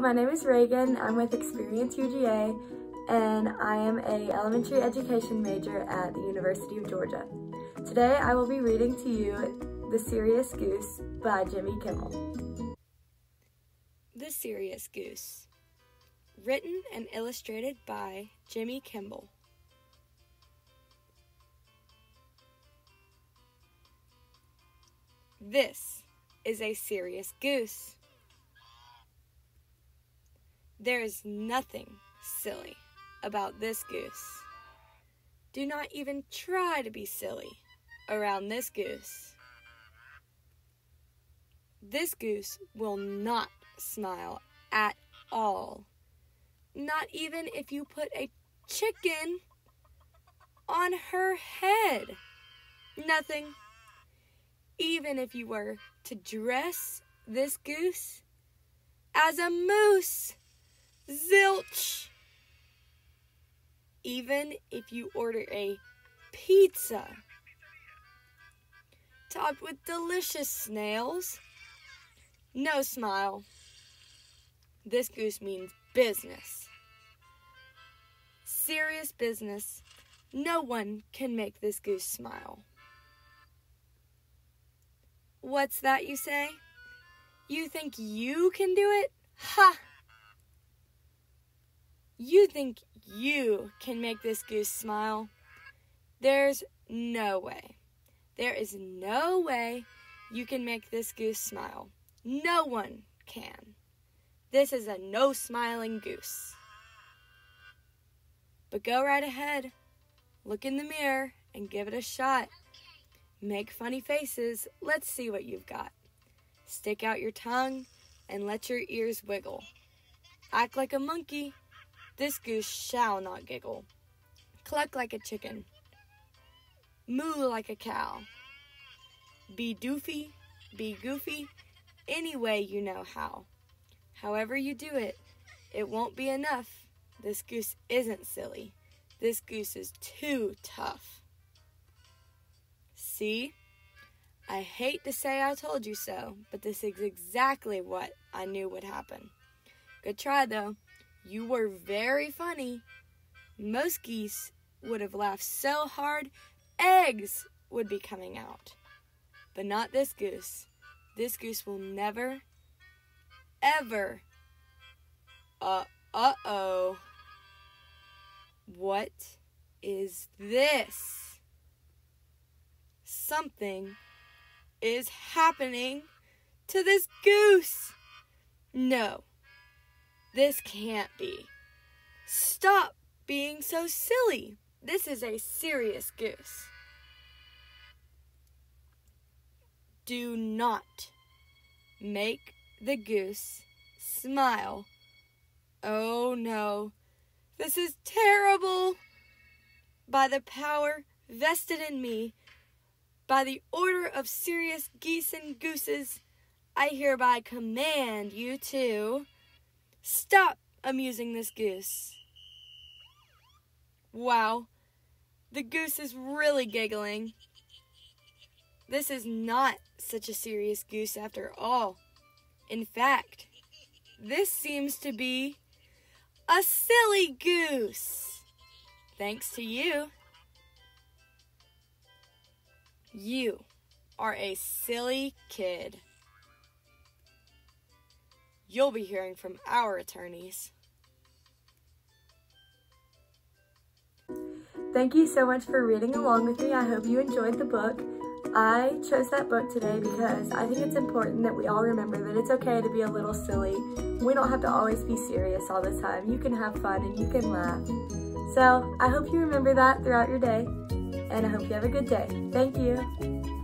my name is Regan. I'm with Experience UGA, and I am a elementary education major at the University of Georgia. Today, I will be reading to you The Serious Goose by Jimmy Kimmel. The Serious Goose Written and illustrated by Jimmy Kimmel. This is a serious goose. There is nothing silly about this goose. Do not even try to be silly around this goose. This goose will not smile at all. Not even if you put a chicken on her head. Nothing. Even if you were to dress this goose as a moose. Zilch! Even if you order a pizza topped with delicious snails, no smile. This goose means business. Serious business. No one can make this goose smile. What's that you say? You think you can do it? Ha! You think you can make this goose smile? There's no way. There is no way you can make this goose smile. No one can. This is a no smiling goose. But go right ahead. Look in the mirror and give it a shot. Make funny faces. Let's see what you've got. Stick out your tongue and let your ears wiggle. Act like a monkey this goose shall not giggle. Cluck like a chicken. Moo like a cow. Be doofy, be goofy, any way you know how. However you do it, it won't be enough. This goose isn't silly. This goose is too tough. See? I hate to say I told you so, but this is exactly what I knew would happen. Good try, though. You were very funny. Most geese would have laughed so hard, eggs would be coming out. But not this goose. This goose will never, ever. Uh, uh oh. What is this? Something is happening to this goose. No, this can't be. Stop being so silly. This is a serious goose. Do not make the goose smile. Oh no, this is terrible. By the power vested in me, by the order of serious geese and gooses, I hereby command you to. Stop amusing this goose. Wow, the goose is really giggling. This is not such a serious goose after all. In fact, this seems to be a silly goose. Thanks to you. You are a silly kid you'll be hearing from our attorneys. Thank you so much for reading along with me. I hope you enjoyed the book. I chose that book today because I think it's important that we all remember that it's okay to be a little silly. We don't have to always be serious all the time. You can have fun and you can laugh. So I hope you remember that throughout your day, and I hope you have a good day. Thank you.